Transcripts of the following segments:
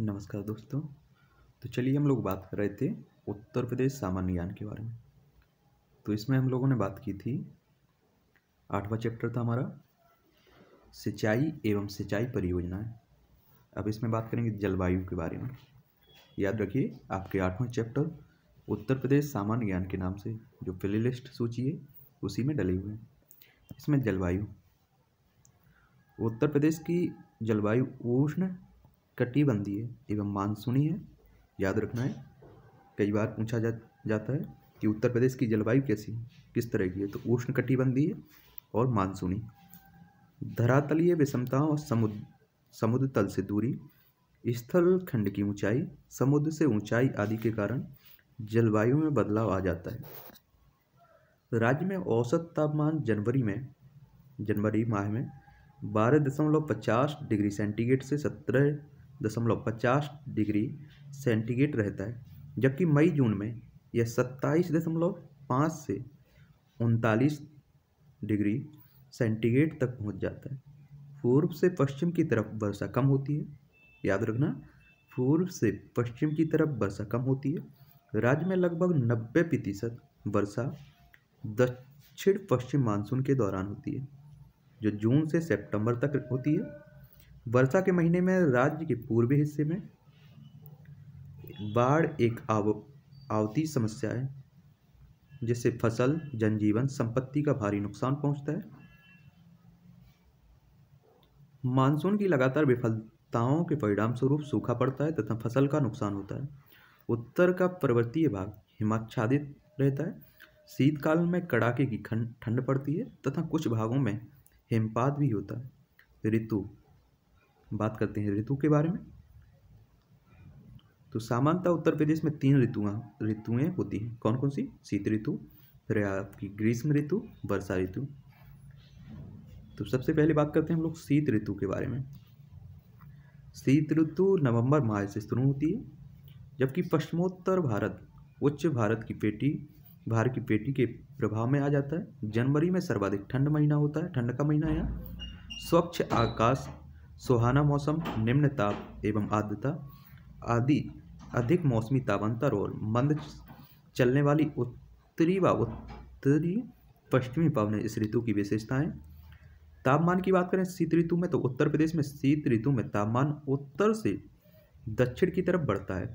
नमस्कार दोस्तों। तो चलिए हम लोग बात कर रहे थे उत्तर प्रदेश सामान्य ज्ञान के बारे में। तो इसमें हम लोगों ने बात की थी, आठवां चैप्टर था हमारा, सिंचाई एवं सिंचाई परियोजनाएँ। अब इसमें बात करेंगे जलवायु के बारे में। याद रखिए, आपके आठवां चैप्टर उत्तर प्रदेश सामान्य ज्ञान के नाम से जो प्ले लिस्ट सूची है, उसी में डले हुए हैं। इसमें जलवायु। उत्तर प्रदेश की जलवायु उष्ण कटिबंधीय एवं मानसूनी है, याद रखना है। कई बार पूछा जा, जाता है कि उत्तर प्रदेश की जलवायु कैसी, किस तरह की है? तो उष्ण कटिबंधीय और मानसूनी। धरातलीय विषमताओं और समुद्र समुद्र तल से दूरी, स्थल खंड की ऊंचाई, समुद्र से ऊंचाई आदि के कारण जलवायु में बदलाव आ जाता है। राज्य में औसत तापमान जनवरी में, जनवरी माह में बारह दशमलव पचास डिग्री सेंटीग्रेड से सत्रह दशमलव पचास डिग्री सेंटीग्रेड रहता है, जबकि मई जून में यह सत्ताईस दशमलव पाँच से उनतालीस डिग्री सेंटीग्रेड तक पहुँच जाता है। पूर्व से पश्चिम की तरफ़ वर्षा कम होती है, याद रखना, पूर्व से पश्चिम की तरफ़ वर्षा कम होती है, राज्य में लगभग नब्बे प्रतिशत वर्षा दक्षिण पश्चिम मानसून के दौरान होती है, जो जून से सितंबर तक होती है। वर्षा के महीने में राज्य के पूर्वी हिस्से में बाढ़ एक आव आवती समस्या है, जिससे फ़सल, जनजीवन, संपत्ति का भारी नुकसान पहुँचता है। मानसून की लगातार विफलताओं के परिणाम स्वरूप सूखा पड़ता है तथा फ़सल का नुकसान होता है। उत्तर का पर्वतीय भाग हिमाच्छादित रहता है। शीतकाल में कड़ाके की ठंड पड़ती है तथा कुछ भागों में हिमपात भी होता है। ऋतु बात करते हैं ऋतु के बारे में। तो सामान्यतः उत्तर प्रदेश में तीन ऋतुआ, ऋतुएँ होती हैं। कौन कौन सी? शीत ऋतु फिर आपकी ग्रीष्म ऋतु, वर्षा ऋतु। तो सबसे पहले बात करते हैं हम लोग शीत ऋतु के बारे में। शीत ऋतु नवंबर माह से शुरू होती है, जबकि पश्चिमोत्तर भारत, उच्च भारत की पेटी भारत की पेटी के प्रभाव में आ जाता है। जनवरी में सर्वाधिक ठंड महीना होता है, ठंड का महीना यहाँ स्वच्छ आकाश सुहाना मौसम, निम्न ताप एवं आर्द्रता, आदि अधिक मौसमी तापांतर और मंद चलने वाली उत्तरी व उत्तरी पश्चिमी पवन इस ऋतु की विशेषताएँ। तापमान की बात करें शीत ऋतु में तो उत्तर प्रदेश में शीत ऋतु में तापमान उत्तर से दक्षिण की तरफ़ बढ़ता है।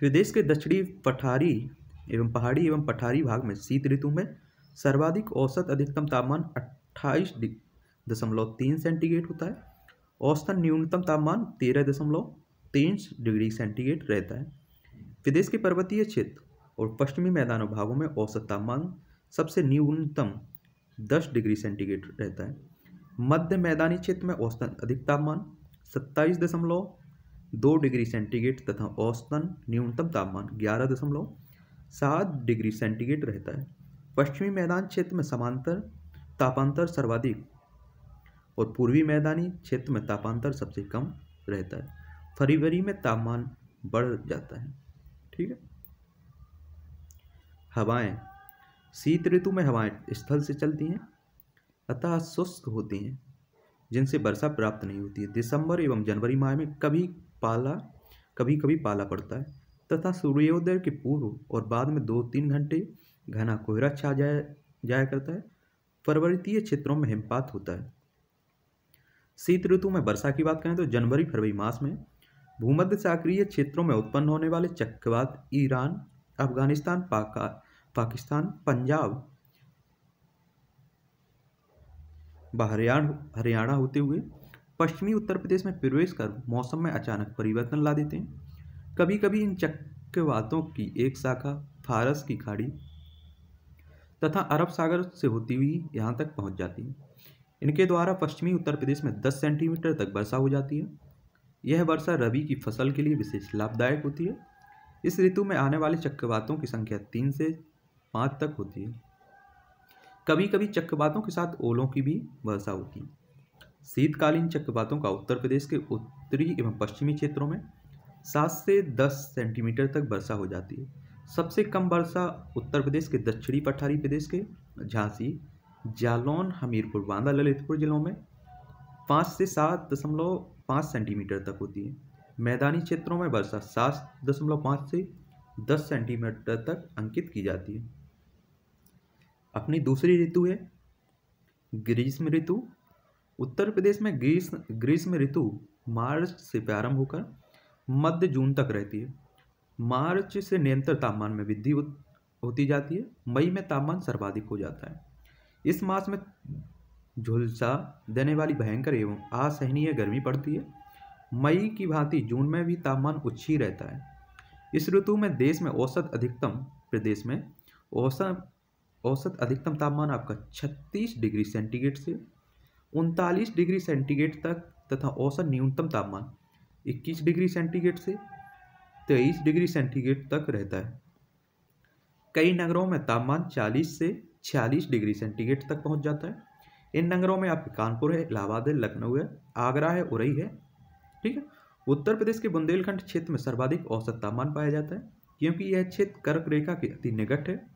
प्रदेश के दक्षिणी पठारी एवं पहाड़ी एवं पठारी भाग में शीत ऋतु में सर्वाधिक औसत अधिकतम तापमान अट्ठाईस दशमलव तीन सेंटीग्रेड होता है, औसतन न्यूनतम तापमान तेरह दशमलव तीन डिग्री सेंटीग्रेड रहता है। प्रदेश के पर्वतीय क्षेत्र और पश्चिमी मैदानों भागों में औसत तापमान सबसे न्यूनतम दस डिग्री सेंटीग्रेड रहता है। मध्य मैदानी क्षेत्र में औसतन अधिक तापमान सत्ताईस दशमलव दो डिग्री सेंटीग्रेड तथा औसतन न्यूनतम तापमान ग्यारह दशमलव सात डिग्री सेंटीग्रेड रहता है। पश्चिमी मैदान क्षेत्र में समांतर, तापांतर सर्वाधिक और पूर्वी मैदानी क्षेत्र में तापांतर सबसे कम रहता है। फरवरी में तापमान बढ़ जाता है। ठीक है? हवाएँ। शीत ऋतु में हवाएँ स्थल से चलती हैं, अतः शुष्क होती हैं, जिनसे वर्षा प्राप्त नहीं होती है। दिसंबर एवं जनवरी माह में कभी पाला कभी कभी पाला पड़ता है, तथा सूर्योदय के पूर्व और बाद में दो तीन घंटे घना कोहरा छा जाया जाया करता है। पर्वतीय क्षेत्रों में हिमपात होता है। शीत ऋतु में वर्षा की बात करें तो जनवरी, फरवरी मास में भूमध्य सागरीय क्षेत्रों में उत्पन्न होने वाले चक्रवात, ईरान, अफ़गानिस्तान, पाका, पाकिस्तान, पंजाब, हरियाणा हरियाणा होते हुए पश्चिमी उत्तर प्रदेश में प्रवेश कर मौसम में अचानक परिवर्तन ला देते हैं। कभी कभी इन चक्रवातों की एक शाखा फारस की खाड़ी तथा अरब सागर से होती हुई यहाँ तक पहुँच जाती है। इनके द्वारा पश्चिमी उत्तर प्रदेश में 10 सेंटीमीटर तक वर्षा हो जाती है। यह वर्षा रबी की फ़सल के लिए विशेष लाभदायक होती है। इस ऋतु में आने वाले चक्रवातों की संख्या तीन से पाँच तक होती है। कभी कभी चक्रवातों के साथ ओलों की भी वर्षा होती है। शीतकालीन चक्रवातों का उत्तर प्रदेश के उत्तरी एवं पश्चिमी क्षेत्रों में सात से दस सेंटीमीटर तक वर्षा हो जाती है। सबसे कम वर्षा उत्तर प्रदेश के दक्षिणी पठारी प्रदेश के, झांसी जालौन हमीरपुर बांदा ललितपुर जिलों में पाँच से सात दशमलव पाँच सेंटीमीटर तक होती है। मैदानी क्षेत्रों में वर्षा सात दशमलव पाँच से दस सेंटीमीटर तक अंकित की जाती है। अपनी दूसरी ऋतु है ग्रीष्म ऋतु। उत्तर प्रदेश में ग्रीष्म ग्रीष्म ऋतु मार्च से प्रारंभ होकर मध्य जून तक रहती है। मार्च से निरंतर तापमान में वृद्धि होती जाती है। मई में तापमान सर्वाधिक हो जाता है। इस मास में झुलसा देने वाली भयंकर एवं असहनीय गर्मी पड़ती है। मई की भांति जून में भी तापमान उच्च ही रहता है। इस ऋतु में देश में औसत अधिकतम, प्रदेश में औसत औसत अधिकतम तापमान आपका 36 डिग्री सेंटीग्रेड से उनतालीस डिग्री सेंटीग्रेड तक तथा औसत न्यूनतम तापमान 21 डिग्री सेंटीग्रेड से 23 डिग्री सेंटीग्रेड तक रहता है। कई नगरों में तापमान 40 से 46 डिग्री सेंटीग्रेड तक पहुँच जाता है। इन नगरों में आपके कानपुर है, इलाहाबाद है, लखनऊ है, आगरा है, उरई है, ठीक है? उत्तर प्रदेश के बुंदेलखंड क्षेत्र में सर्वाधिक औसत तापमान पाया जाता है, क्योंकि यह क्षेत्र कर्क रेखा के अति निकट है।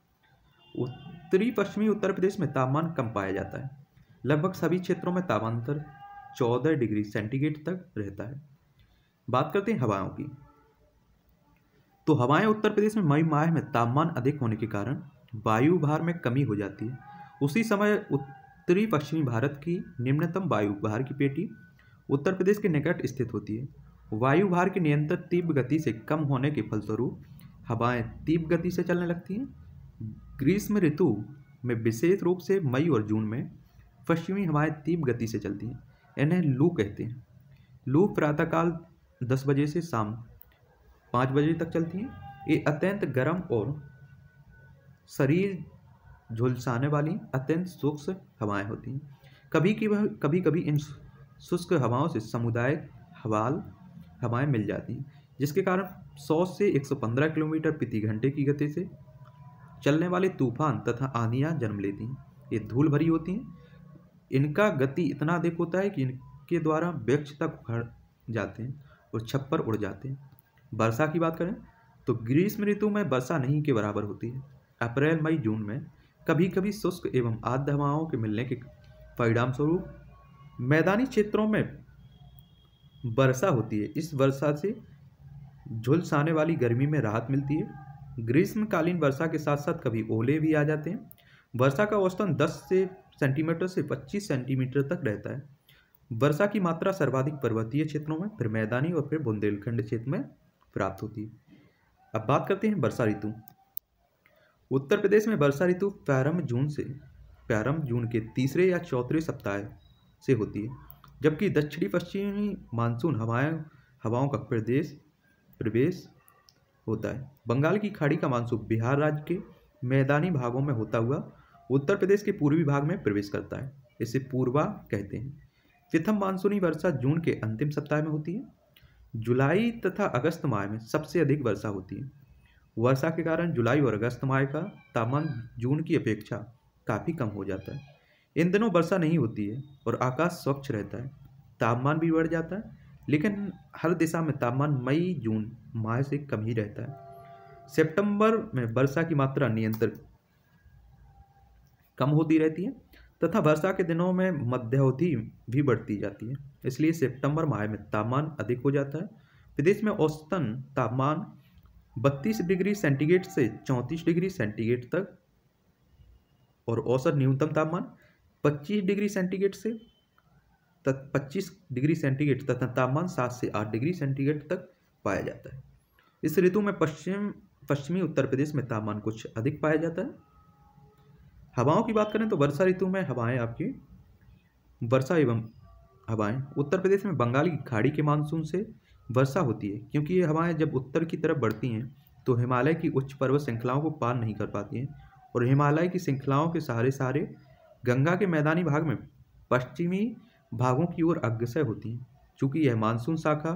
उत्तरी पश्चिमी उत्तर प्रदेश में तापमान कम पाया जाता है। लगभग सभी क्षेत्रों में तापांतर चौदह डिग्री सेंटीग्रेड तक रहता है। बात करते हैं हवाओं की। तो हवाएँ उत्तर प्रदेश में मई माह में तापमान अधिक होने के कारण वायु भार में कमी हो जाती है। उसी समय उत्तरी पश्चिमी भारत की निम्नतम वायु भार की पेटी उत्तर प्रदेश के निकट स्थित होती है। वायु भार के नियंत्रण तीव्र गति से कम होने के फलस्वरूप हवाएँ तीव्र गति से चलने लगती हैं। ग्रीष्म ऋतु में विशेष रूप से मई और जून में पश्चिमी हवाएँ तीव्र गति से चलती हैं। इन्हें लू कहते हैं। लू प्रातःकाल दस बजे से शाम पाँच बजे तक चलती हैं। ये अत्यंत गर्म और शरीर झुलसाने वाली अत्यंत सूक्ष्म हवाएँ होती हैं। कभी की कभी कभी इन शुष्क हवाओं से समुदाय हवाल, हवाएँ मिल जाती हैं, जिसके कारण 100 से 115 किलोमीटर प्रति घंटे की गति से चलने वाले तूफ़ान तथा आंधियाँ जन्म लेती हैं। ये धूल भरी होती हैं। इनका गति इतना अधिक होता है कि इनके द्वारा वृक्ष तक भर जाते हैं और छप्पर उड़ जाते हैं। वर्षा की बात करें तो ग्रीष्म ऋतु में वर्षा नहीं के बराबर होती है। अप्रैल, मई, जून में कभी कभी शुष्क एवं आद्य हवाओं के मिलने के परिणाम स्वरूप मैदानी क्षेत्रों में वर्षा होती है। इस वर्षा से झुलसाने वाली गर्मी में राहत मिलती है। ग्रीष्मकालीन वर्षा के साथ साथ कभी ओले भी आ जाते हैं। वर्षा का औसतन 10 से सेंटीमीटर से 25 सेंटीमीटर तक रहता है। वर्षा की मात्रा सर्वाधिक पर्वतीय क्षेत्रों में, फिर मैदानी और फिर बुंदेलखंड क्षेत्र में प्राप्त होती है। अब बात करते हैं वर्षा ऋतु। उत्तर प्रदेश में वर्षा ऋतु प्रारंभ जून से, प्रारंभ जून के तीसरे या चौथे सप्ताह से होती है, जबकि दक्षिणी पश्चिमी मानसून हवाएँ, हवाओं का प्रदेश, प्रवेश होता है। बंगाल की खाड़ी का मानसून बिहार राज्य के मैदानी भागों में होता हुआ उत्तर प्रदेश के पूर्वी भाग में प्रवेश करता है, इसे पूर्वा कहते हैं। प्रथम मानसूनी वर्षा जून के अंतिम सप्ताह में होती है। जुलाई तथा अगस्त माह में सबसे अधिक वर्षा होती है। वर्षा के कारण जुलाई और अगस्त माह का तापमान जून की अपेक्षा काफ़ी कम हो जाता है। इन दिनों वर्षा नहीं होती है और आकाश स्वच्छ रहता है। तापमान भी बढ़ जाता है, लेकिन हर दिशा में तापमान मई, जून माह से कम ही रहता है। सितंबर में वर्षा की मात्रा नियंत्रित कम होती रहती है तथा वर्षा के दिनों में मध्यावधि भी बढ़ती जाती है। इसलिए सितंबर माह में तापमान अधिक हो जाता है। प्रदेश में औसतन तापमान 32 डिग्री सेंटीग्रेड से 34 डिग्री सेंटीग्रेड तक और औसत न्यूनतम तापमान 25 डिग्री सेंटीग्रेड से तक, पच्चीस डिग्री सेंटीग्रेड तथा तापमान सात से आठ डिग्री सेंटीग्रेड तक पाया जाता है। इस ऋतु में पश्चिम, पश्चिमी उत्तर प्रदेश में तापमान कुछ अधिक पाया जाता है। हवाओं की बात करें तो वर्षा ऋतु में हवाएँ आपकी, वर्षा एवं हवाएँ उत्तर प्रदेश में बंगाल की खाड़ी के मानसून से वर्षा होती है, क्योंकि ये हवाएँ जब उत्तर की तरफ़ बढ़ती हैं तो हिमालय की उच्च पर्वत श्रृंखलाओं को पार नहीं कर पाती हैं और हिमालय की श्रृंखलाओं के सहारे सहारे गंगा के मैदानी भाग में पश्चिमी भागों की ओर अग्रसर होती हैं। चूँकि यह मानसून शाखा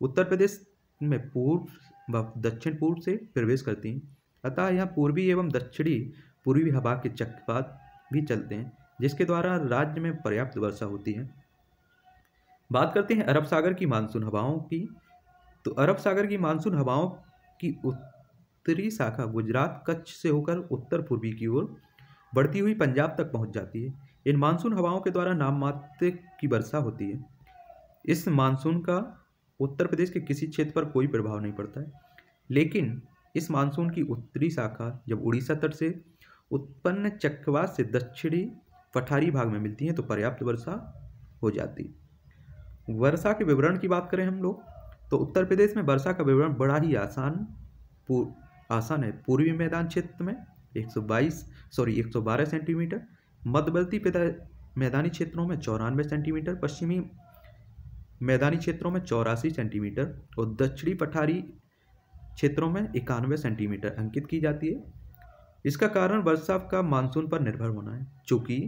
उत्तर प्रदेश में पूर्व व दक्षिण पूर्व से प्रवेश करती हैं, अतः यह पूर्वी एवं दक्षिणी पूर्वी हवा के चक्रपात भी चलते हैं, जिसके द्वारा राज्य में पर्याप्त वर्षा होती है। बात करते हैं अरब सागर की मानसून हवाओं की। तो अरब सागर की मानसून हवाओं की उत्तरी शाखा गुजरात, कच्छ से होकर उत्तर पूर्वी की ओर बढ़ती हुई पंजाब तक पहुँच जाती है। इन मानसून हवाओं के द्वारा नाम मात्र की वर्षा होती है। इस मानसून का उत्तर प्रदेश के किसी क्षेत्र पर कोई प्रभाव नहीं पड़ता है। लेकिन इस मानसून की उत्तरी शाखा जब उड़ीसा तट से उत्पन्न चक्रवात से दक्षिणी पठारी भाग में मिलती है तो पर्याप्त वर्षा हो जाती वर्षा के विवरण की बात करें हम लोग तो उत्तर प्रदेश में वर्षा का विवरण बड़ा ही आसान आसान है। पूर्वी मैदान क्षेत्र में 122 सॉरी 112 सेंटीमीटर, मध्यवर्ती मैदानी क्षेत्रों में चौरानवे सेंटीमीटर, पश्चिमी मैदानी क्षेत्रों में चौरासी सेंटीमीटर और दक्षिणी पठारी क्षेत्रों में इक्यानवे सेंटीमीटर अंकित की जाती है। इसका कारण वर्षा का मानसून पर निर्भर होना है चूँकि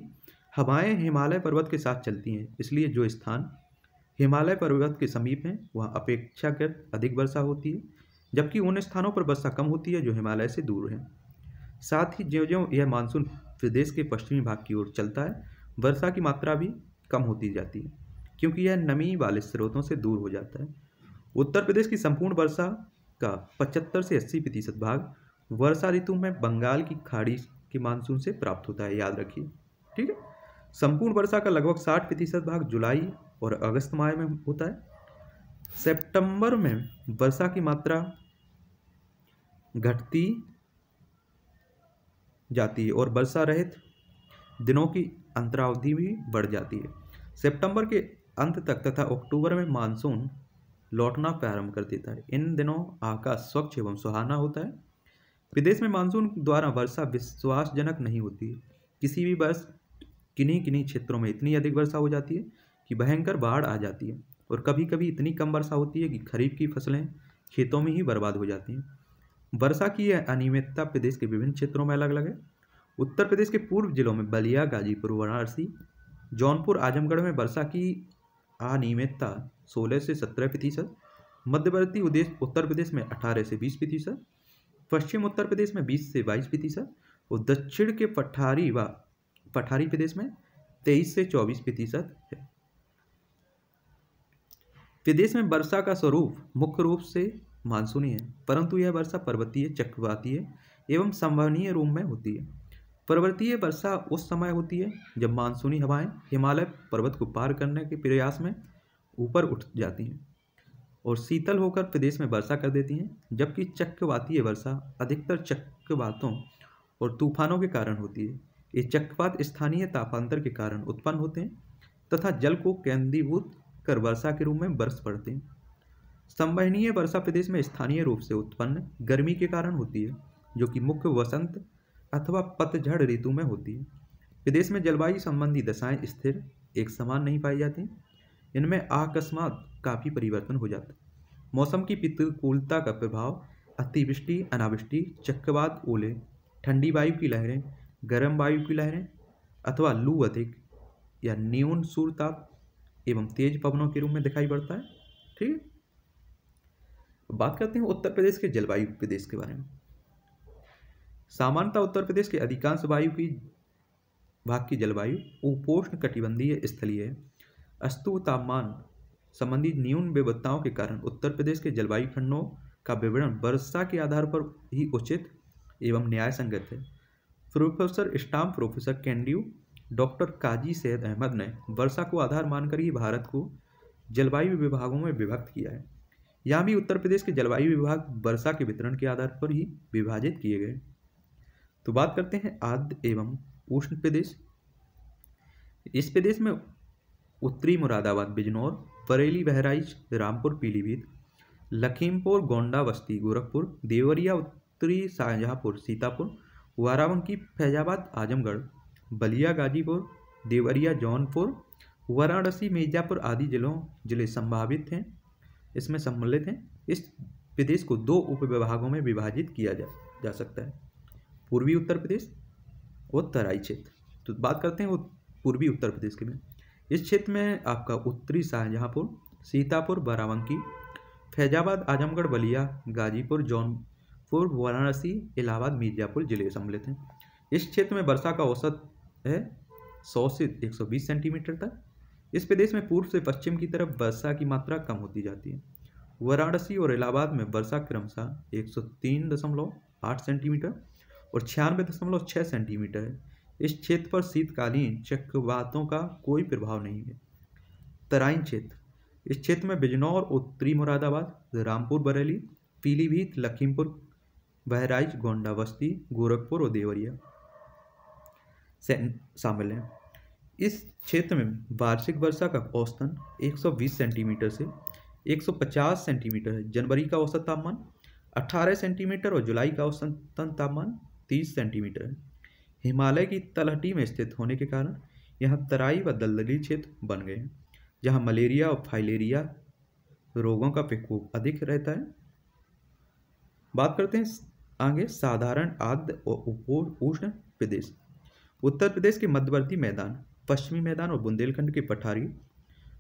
हवाएँ हिमालय पर्वत के साथ चलती हैं, इसलिए जो स्थान हिमालय पर्वत के समीप हैं। वहाँ अपेक्षाकृत अधिक वर्षा होती है, जबकि उन स्थानों पर वर्षा कम होती है जो हिमालय से दूर हैं। साथ ही ज्यो ज्यों यह मानसून प्रदेश के पश्चिमी भाग की ओर चलता है, वर्षा की मात्रा भी कम होती जाती है, क्योंकि यह नमी वाले स्रोतों से दूर हो जाता है। उत्तर प्रदेश की संपूर्ण वर्षा का पचहत्तर से अस्सी प्रतिशत भाग वर्षा ऋतु में बंगाल की खाड़ी के मानसून से प्राप्त होता है, याद रखिए। ठीक है? संपूर्ण वर्षा का लगभग साठ प्रतिशत भाग जुलाई और अगस्त माह में होता है। सितंबर में वर्षा की मात्रा घटती जाती है और वर्षा रहित दिनों की अंतरावधि भी बढ़ जाती है। सितंबर के अंत तक तथा अक्टूबर में मानसून लौटना प्रारंभ कर देता है। इन दिनों आकाश स्वच्छ एवं सुहाना होता है। विदेश में मानसून द्वारा वर्षा विश्वासजनक नहीं होती है। किसी भी वर्ष किन्हीं किन्हीं क्षेत्रों में इतनी अधिक वर्षा हो जाती है। कि भयंकर बाढ़ आ जाती है और कभी कभी इतनी कम वर्षा होती है कि खरीफ की फ़सलें खेतों में ही बर्बाद हो जाती हैं। वर्षा की यह अनियमितता प्रदेश के विभिन्न क्षेत्रों में अलग अलग है। उत्तर प्रदेश के पूर्व जिलों में बलिया, गाजीपुर, वाराणसी, जौनपुर, आजमगढ़ में वर्षा की अनियमितता सोलह से सत्रह प्रतिशत मध्यवर्ती उद्देश्य उत्तर प्रदेश में अठारह से बीस प्रतिशत, पश्चिम उत्तर प्रदेश में 20 से 22 प्रतिशत और दक्षिण के पठारी व पठारी प्रदेश में 23 से 24 प्रतिशत है। प्रदेश में वर्षा का स्वरूप मुख्य रूप से मानसूनी है, परंतु यह वर्षा पर्वतीय चक्रवातीय एवं संवहनीय रूप में होती है। पर्वतीय वर्षा उस समय होती है जब मानसूनी हवाएँ हिमालय पर्वत को पार करने के प्रयास में ऊपर उठ जाती हैं और शीतल होकर प्रदेश में वर्षा कर देती हैं, जबकि चक्रवातीय वर्षा अधिकतर चक्रवातों और तूफानों के कारण होती है। ये चक्रवात स्थानीय तापांतर के कारण उत्पन्न होते हैं तथा जल को केंद्रीभूत कर वर्षा के रूप में बरस पड़ते हैं। संवहनीय वर्षा प्रदेश में स्थानीय रूप से उत्पन्न गर्मी के कारण होती है, जो कि मुख्य वसंत अथवा पतझड़ ऋतु में होती है। प्रदेश में जलवायु संबंधी दशाएँ स्थिर, एक समान नहीं पाई जाती। इनमें अकस्मात काफ़ी परिवर्तन हो जाता मौसम की प्रतिकूलता का प्रभाव अतिवृष्टि, अनावृष्टि, चक्रवात, ओले, ठंडी वायु की लहरें, गर्म वायु की लहरें अथवा लू अधिक या न्यून सूर्यताप एवं तेज पवनों के रूप में दिखाई पड़ता है। ठीक है। बात करते हैं उत्तर प्रदेश के जलवायु प्रदेश के बारे में। सामान्यतः उत्तर प्रदेश के अधिकांश वायु की भाग की जलवायु उपोष्ण कटिबंधीय स्थलीय है। अस्तु तापमान संबंधी न्यून विविधताओं के कारण उत्तर प्रदेश के जलवायु खंडों का विवरण वर्षा के आधार पर ही उचित एवं न्याय संगत है। Professor Stamp professor Kendrew doctor Kazi Saeed Ahmad ने वर्षा को आधार मानकर ही भारत को जलवायु विभागों में विभक्त किया है। यहाँ भी उत्तर प्रदेश के जलवायु विभाग वर्षा के वितरण के आधार पर ही विभाजित किए गए। तो बात करते हैं आद्य एवं उष्ण प्रदेश। इस प्रदेश में उत्तरी मुरादाबाद, बिजनौर, बरेली, बहराइच, रामपुर, पीलीभीत, लखीमपुर, गोंडा, बस्ती, गोरखपुर, देवरिया, उत्तरी शाहजहाँपुर, सीतापुर वारावंकी फैजाबाद, आजमगढ़ बलिया गाजीपुर देवरिया जौनपुर वाराणसी मिर्जापुर आदि जिलों ज़िले संभावित हैं। इसमें सम्मिलित हैं। इस प्रदेश को दो उप विभागों में विभाजित किया जा, जा सकता है। पूर्वी उत्तर प्रदेश और तराई क्षेत्र तो बात करते हैं वो पूर्वी उत्तर प्रदेश के में इस क्षेत्र में आपका उत्तरी शाहजहाँपुर सीतापुर बाराबंकी फैजाबाद आजमगढ़ बलिया गाजीपुर जौनपुर वाराणसी इलाहाबाद मिर्जापुर ज़िले सम्मिलित हैं। इस क्षेत्र में वर्षा का औसत है, सौ से एक सौ बीस सेंटीमीटर तक। इस प्रदेश में पूर्व से पश्चिम की तरफ़ वर्षा की मात्रा कम होती जाती है। वाराणसी और इलाहाबाद में वर्षा क्रमशः एक सौ तीन दशमलव आठ सेंटीमीटर और छियानवे दशमलव छः सेंटीमीटर है। इस क्षेत्र पर शीतकालीन चक्रवातों का कोई प्रभाव नहीं है। तराइन क्षेत्र, इस क्षेत्र में बिजनौर, उत्तरी मुरादाबाद, रामपुर, बरेली, पीलीभीत, लखीमपुर, बहराइच गोंडा बस्ती गोरखपुर और देवरिया। शामिल हैं। इस क्षेत्र में वार्षिक वर्षा का औसतन 120 सेंटीमीटर से 150 सेंटीमीटर है। जनवरी का औसत तापमान 18 सेंटीमीटर और जुलाई का औसतन तापमान 30 सेंटीमीटर है। हिमालय की तलहटी में स्थित होने के कारण यहाँ तराई व दलदली क्षेत्र बन गए हैं, जहाँ मलेरिया और फाइलेरिया रोगों का प्रकोप अधिक रहता है। बात करते हैं आगे साधारण आद्र और उष्ण प्रदेश। उत्तर प्रदेश के मध्यवर्ती मैदान, पश्चिमी मैदान और बुंदेलखंड के पठारी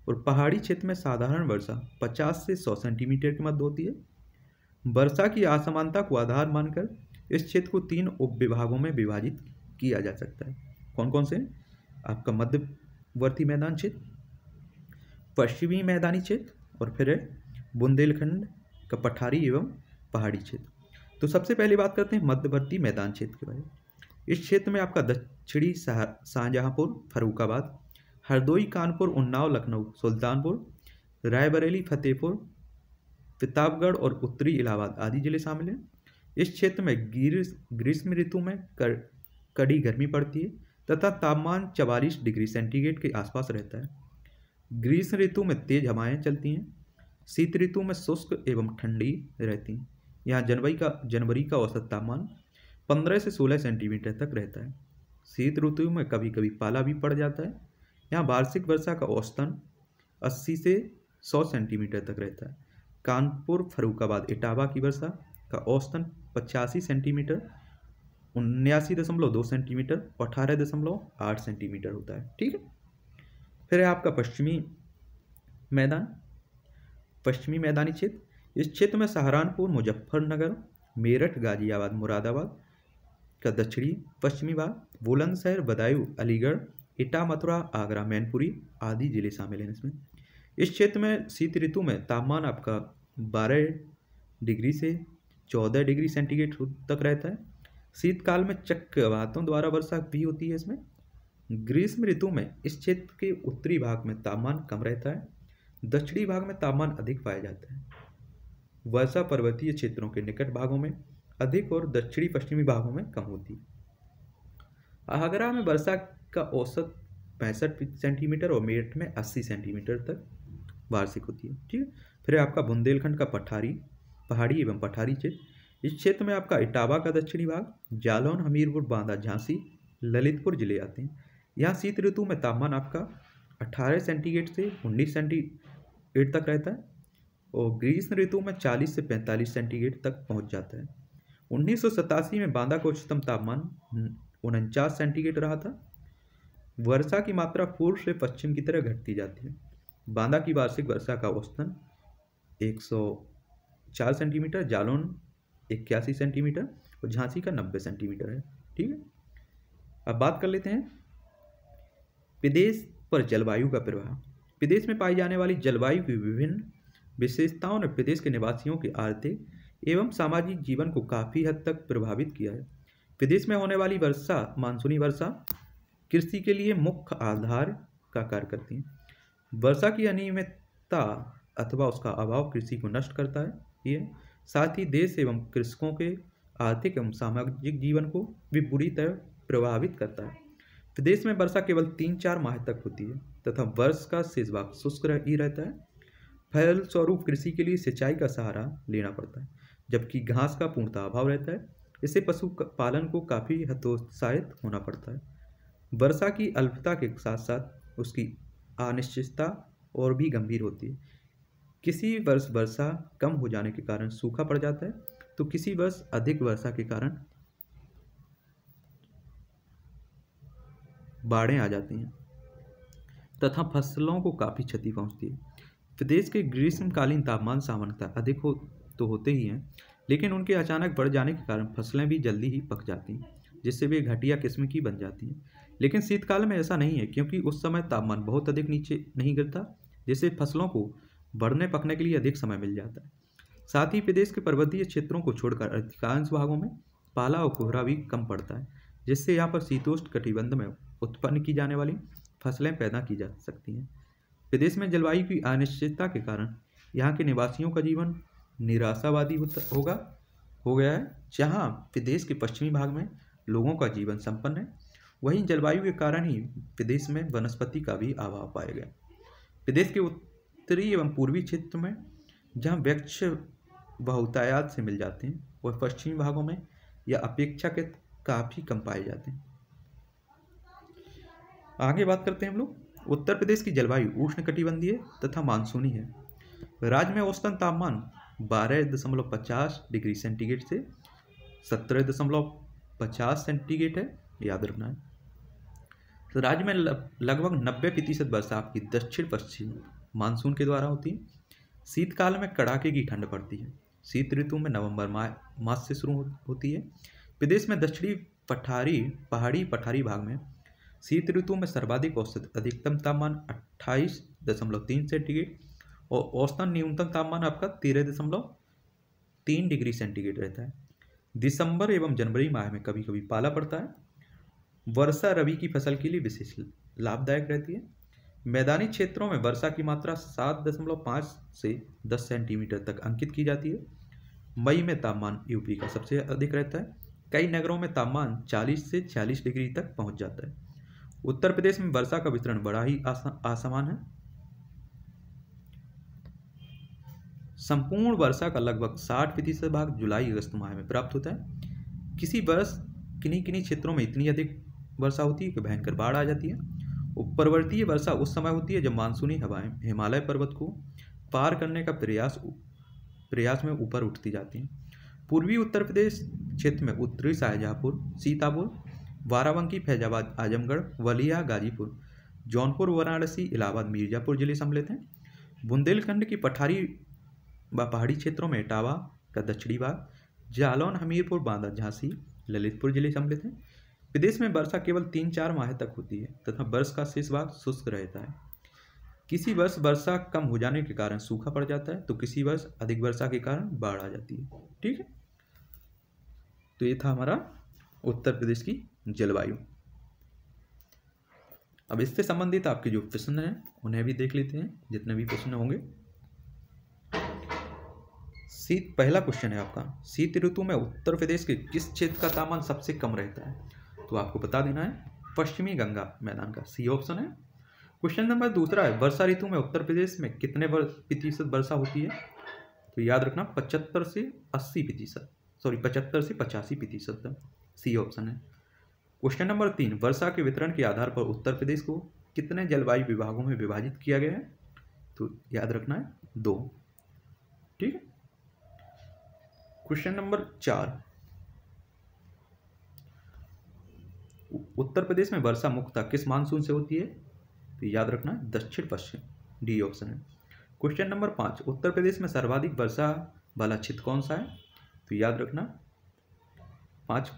और पहाड़ी क्षेत्र में साधारण वर्षा 50 से 100 सेंटीमीटर के मध्य होती है। वर्षा की असमानता को आधार मानकर इस क्षेत्र को तीन उप विभागों में विभाजित किया जा सकता है। कौन कौन से? आपका मध्यवर्ती मैदान क्षेत्र, पश्चिमी मैदानी क्षेत्र और फिर है बुंदेलखंड का पठारी एवं पहाड़ी क्षेत्र। तो सबसे पहले बात करते हैं मध्यवर्ती मैदान क्षेत्र के बारे में। इस क्षेत्र में आपका दक्षिणी शाहजहाँपुर फरूखाबाद हरदोई कानपुर उन्नाव लखनऊ सुल्तानपुर रायबरेली फतेहपुर प्रतापगढ़ और उत्तरी इलाहाबाद आदि ज़िले शामिल हैं। इस क्षेत्र में ग्रीष्म ऋतु में कर, कड़ी गर्मी पड़ती है तथा तापमान चवालीस डिग्री सेंटीग्रेड के आसपास रहता है। ग्रीष्म ऋतु में तेज हवाएँ चलती हैं शीत ऋतु में शुष्क एवं ठंडी रहती हैं। यहाँ जनवरी का जनवरी का औसत तापमान पंद्रह से सोलह सेंटीमीटर तक रहता है। शीत ऋतु में कभी कभी पाला भी पड़ जाता है। यहाँ वार्षिक वर्षा का औसतन 80 से 100 सेंटीमीटर तक रहता है। कानपुर फरूखाबाद इटावा की वर्षा का औसतन पचासी सेंटीमीटर, उन्यासी दशमलव दो सेंटीमीटर अठारह दशमलव आठ सेंटीमीटर होता है। ठीक है? फिर है आपका पश्चिमी मैदान। पश्चिमी मैदानी क्षेत्र। इस क्षेत्र में सहारनपुर, मुजफ्फरनगर, मेरठ, गाजियाबाद, मुरादाबाद का दक्षिणी, पश्चिमी भाग बुलंदशहर बदायूं, अलीगढ़ इटा मथुरा आगरा, मैनपुरी आदि ज़िले शामिल हैं इसमें। इस क्षेत्र में शीत ऋतु में तापमान आपका 12 डिग्री से 14 डिग्री सेंटीग्रेड तक रहता है। शीतकाल में चक्रवातों द्वारा वर्षा भी होती है इसमें। ग्रीष्म ऋतु में इस क्षेत्र के उत्तरी भाग में तापमान कम रहता है। दक्षिणी भाग में तापमान अधिक पाया जाता है। वर्षा पर्वतीय क्षेत्रों के निकट भागों में अधिक और दक्षिणी पश्चिमी भागों में कम होती है। आगरा में वर्षा का औसत पैंसठ सेंटीमीटर और मेरठ में अस्सी सेंटीमीटर तक वार्षिक होती है, ठीक है? फिर आपका बुंदेलखंड का पठारी, पहाड़ी एवं पठारी क्षेत्र। इस क्षेत्र में आपका इटावा का दक्षिणी भाग, जालौन, हमीरपुर, बांदा, झांसी, ललितपुर ज़िले आते हैं। यहाँ शीत ऋतु में तापमान आपका 18 सेंटीग्रेड से 19 सेंटीग्रेड तक रहता है और ग्रीष्म ऋतु में 40 से 45 सेंटीग्रेड तक पहुँच जाता है। उन्नीस सौ सतासी में बांदा का उच्चतम तापमान उनचास सेंटीग्रेड रहा था। वर्षा की मात्रा पूर्व से पश्चिम की तरह घटती जाती है। बांदा की वार्षिक वर्षा का औसतन 104 सेंटीमीटर, जालौन इक्यासी सेंटीमीटर और झांसी का 90 सेंटीमीटर है। ठीक है? अब बात कर लेते हैं प्रदेश पर जलवायु का प्रभाव। प्रदेश में पाई जाने वाली जलवायु की विभिन्न विशेषताओं ने प्रदेश के निवासियों की आर्थिक एवं सामाजिक जीवन को काफ़ी हद तक प्रभावित किया है। विदेश में होने वाली वर्षा, मानसूनी वर्षा, कृषि के लिए मुख्य आधार का कार्य करती है। वर्षा की अनियमितता अथवा उसका अभाव कृषि को नष्ट करता है, ये साथ ही देश एवं कृषकों के आर्थिक एवं सामाजिक जीवन को भी बुरी तरह प्रभावित करता है। विदेश में वर्षा केवल तीन चार माह तक होती है, तथा वर्ष का शेष भाग शुष्क ही रहता है। फल स्वरूप कृषि के लिए सिंचाई का सहारा लेना पड़ता है। जबकि घास का पूर्णतः अभाव रहता है। इससे पशु पालन को काफ़ी हतोत्साहित होना पड़ता है। वर्षा की अल्पता के साथ साथ उसकी अनिश्चितता और भी गंभीर होती है। किसी वर्ष वर्षा कम हो जाने के कारण सूखा पड़ जाता है तो किसी वर्ष अधिक वर्षा के कारण बाढ़ें आ जाती हैं, तथा फ़सलों को काफ़ी क्षति पहुँचती है। प्रदेश के ग्रीष्मकालीन तापमान सामान्यतः अधिक हो तो होते ही हैं, लेकिन उनके अचानक बढ़ जाने के कारण फ़सलें भी जल्दी ही पक जाती हैं, जिससे वे घटिया किस्म की बन जाती हैं। लेकिन शीतकाल में ऐसा नहीं है, क्योंकि उस समय तापमान बहुत अधिक नीचे नहीं गिरता, जिससे फ़सलों को बढ़ने पकने के लिए अधिक समय मिल जाता है। साथ ही प्रदेश के पर्वतीय क्षेत्रों को छोड़कर अधिकांश भागों में पाला और कोहरा भी कम पड़ता है, जिससे यहाँ पर शीतोष्ण कटिबंध में उत्पन्न की जाने वाली फ़सलें पैदा की जा सकती हैं। प्रदेश में जलवायु की अनिश्चितता के कारण यहाँ के निवासियों का जीवन निराशावादी होगा, हो गया है, जहाँ प्रदेश के पश्चिमी भाग में लोगों का जीवन संपन्न है, वहीं जलवायु के कारण ही प्रदेश में वनस्पति का भी अभाव पाया गया। प्रदेश के उत्तरी एवं पूर्वी क्षेत्र में जहाँ वृक्ष बहुतायात से मिल जाते हैं, वह पश्चिमी भागों में या के काफ़ी कम पाए जाते हैं। आगे बात करते हैं हम लोग। उत्तर प्रदेश की जलवायु उष्ण कटिबंधीय तथा मानसूनी है। राज्य में औसतन तापमान बारह दशमलव पचास डिग्री सेंटीग्रेड से सत्रह दशमलव पचास सेंटीग्रेड है याद रखना है। तो राज्य में लगभग नब्बे प्रतिशत वर्षा आपकी दक्षिण पश्चिम मानसून के द्वारा होती है। शीतकाल में कड़ाके की ठंड पड़ती है। शीत ऋतु में नवंबर मास से शुरू होती है। प्रदेश में दक्षिणी पठारी, पहाड़ी, पठारी भाग में शीत ऋतु में सर्वाधिक औसत अधिकतम तापमान अट्ठाईस दशमलव तीन सेंटीग्रेड और औसतन न्यूनतम तापमान आपका तेरह दशमलव तीन डिग्री सेंटीग्रेड रहता है। दिसंबर एवं जनवरी माह में कभी कभी पाला पड़ता है। वर्षा रबी की फ़सल के लिए विशेष लाभदायक रहती है। मैदानी क्षेत्रों में वर्षा की मात्रा सात दशमलव पाँच से दस सेंटीमीटर तक अंकित की जाती है। मई में तापमान यूपी का सबसे अधिक रहता है। कई नगरों में तापमान 40 से 40 डिग्री तक पहुँच जाता है। उत्तर प्रदेश में वर्षा का वितरण बड़ा ही आसमान है। संपूर्ण वर्षा का लगभग 60 प्रतिशत भाग जुलाई अगस्त माह में प्राप्त होता है। किसी वर्ष किन्हीं किन्हीं क्षेत्रों में इतनी अधिक वर्षा होती है कि भयंकर बाढ़ आ जाती है। उपरवर्तीय वर्षा उस समय होती है जब मानसूनी हवाएँ हिमालय पर्वत को पार करने का प्रयास प्रयास में ऊपर उठती जाती हैं। पूर्वी उत्तर प्रदेश क्षेत्र में उत्तरी शाहजहाँपुर, सीतापुर बाराबंकी फैजाबाद, आजमगढ़, वलिया, गाजीपुर, जौनपुर, वाराणसी, इलाहाबाद, मिर्जापुर ज़िले सम्मिलित हैं। बुंदेलखंड की पठारी व पहाड़ी क्षेत्रों में इटावा का दक्षिणी भाग, जालौन, हमीरपुर, बांदा, झांसी, ललितपुर ज़िले सम्मिलित हैं। प्रदेश में वर्षा केवल तीन चार माह तक होती है तथा वर्ष का शेष भाग शुष्क रहता है। किसी वर्ष वर्षा कम हो जाने के कारण सूखा पड़ जाता है तो किसी वर्ष अधिक वर्षा के कारण बाढ़ आ जाती है। ठीक है? तो ये था हमारा उत्तर प्रदेश की जलवायु। अब इससे संबंधित आपके जो प्रश्न हैं, उन्हें भी देख लेते हैं, जितने भी प्रश्न होंगे। शीत पहला क्वेश्चन है आपका। शीत ऋतु में उत्तर प्रदेश के किस क्षेत्र का तापमान सबसे कम रहता है? तो आपको बता देना है, पश्चिमी गंगा मैदान का। सी ऑप्शन है। क्वेश्चन नंबर दूसरा है, वर्षा ऋतु में उत्तर प्रदेश में कितने प्रतिशत वर्षा होती है? तो याद रखना, पचहत्तर से अस्सी प्रतिशत। सॉरी पचहत्तर से पचासी प्रतिशत। सी ऑप्शन है। क्वेश्चन नंबर तीन, वर्षा के वितरण के आधार पर उत्तर प्रदेश को कितने जलवायु विभागों में विभाजित किया गया है? तो याद रखना है, दो। ठीक है? क्वेश्चन नंबर चार। उत्तर प्रदेश में वर्षा मुख्यतः किस मानसून से होती है? तो याद रखना, दक्षिण पश्चिम, डी ऑप्शन है। क्वेश्चन नंबर पाँच, उत्तर प्रदेश में सर्वाधिक वर्षा वाला क्षेत्र कौन सा है? तो याद रखना, पाँच।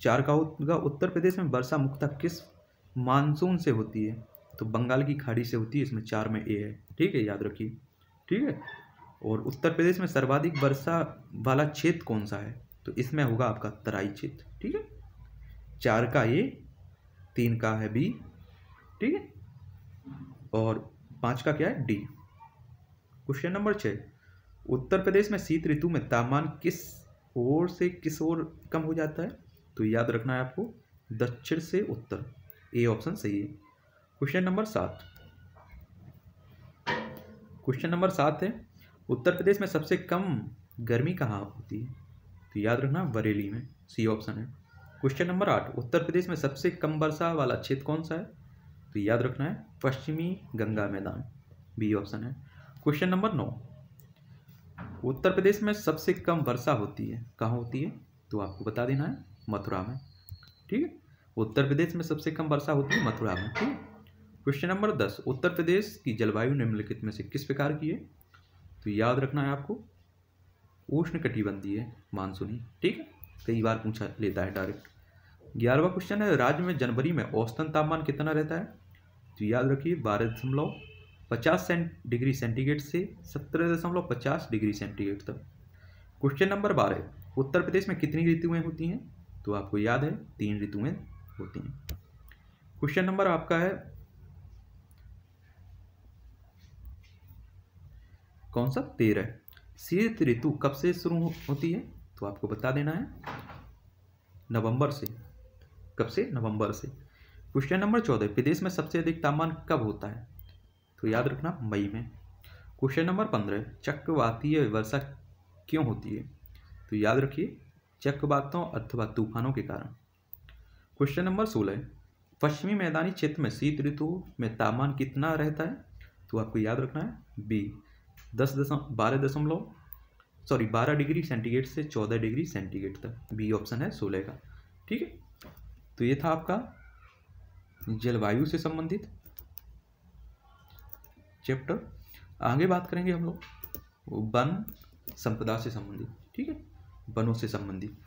चार का उत्तर प्रदेश में वर्षा मुख्यतः किस मानसून से होती है? तो बंगाल की खाड़ी से होती है, इसमें चार में ए है। ठीक है, याद रखिए। ठीक है? और उत्तर प्रदेश में सर्वाधिक वर्षा वाला क्षेत्र कौन सा है? तो इसमें होगा आपका तराई क्षेत्र। ठीक है? चार का ए, तीन का है बी। ठीक है? और पाँच का क्या है? डी। क्वेश्चन नंबर छः। उत्तर प्रदेश में शीत ऋतु में तापमान किस ओर से किस ओर कम हो जाता है? तो याद रखना है आपको, दक्षिण से उत्तर। ए ऑप्शन सही है। क्वेश्चन नंबर सात। क्वेश्चन नंबर सात है, उत्तर प्रदेश में सबसे कम गर्मी कहाँ होती है? तो याद रखना बरेली में सी ऑप्शन है। क्वेश्चन नंबर आठ, उत्तर प्रदेश में सबसे कम वर्षा वाला क्षेत्र कौन सा है? तो याद रखना है, पश्चिमी गंगा मैदान बी ऑप्शन है। क्वेश्चन नंबर नौ, उत्तर प्रदेश में सबसे कम वर्षा होती है, कहाँ होती है? तो आपको बता देना है, मथुरा में। ठीक है? उत्तर प्रदेश में सबसे कम वर्षा होती है, मथुरा में, ठीक क्वेश्चन नंबर दस, उत्तर प्रदेश की जलवायु निम्नलिखित में से किस प्रकार की है? तो याद रखना है आपको उष्ण कटिबंधीय मानसूनी, ठीक है? कई बार पूछा लेता है डायरेक्ट। ग्यारहवा क्वेश्चन है, राज्य में जनवरी में औसतन तापमान कितना रहता है? तो याद रखिए, बारह दशमलव पचास सेंट डिग्री सेंटीग्रेड से सत्रह दशमलव पचास डिग्री सेंटीग्रेड तक। क्वेश्चन नंबर बारह, उत्तर प्रदेश में कितनी ऋतुएँ होती हैं? तो आपको याद है, तीन ऋतुएँ होती हैं। क्वेश्चन नंबर आपका है कौन सा? तेरह। शीत ऋतु कब से शुरू होती है? तो आपको बता देना है। नवंबर से। कब से? नवंबर से। क्वेश्चन नंबर चौदह। प्रदेश में सबसे अधिक तापमान कब होता है? तो याद रखना, मई में। क्वेश्चन नंबर पंद्रह। चक्रवातीय वर्षा क्यों होती है? तो याद रखिए, चक्रवातों अथवा तूफानों के कारण। क्वेश्चन नंबर सोलह। पश्चिमी मैदानी क्षेत्र में शीत ऋतु में तापमान कितना रहता है? तो आपको याद रखना है, बी। दस दशम बारह दशमलव सॉरी बारह डिग्री सेंटीग्रेड से चौदह डिग्री सेंटीग्रेड तक। बी ऑप्शन है सोलह का। ठीक है? तो ये था आपका जलवायु से संबंधित चैप्टर आगे बात करेंगे हम लोग वन संपदा से संबंधित। ठीक है? वनों से संबंधित।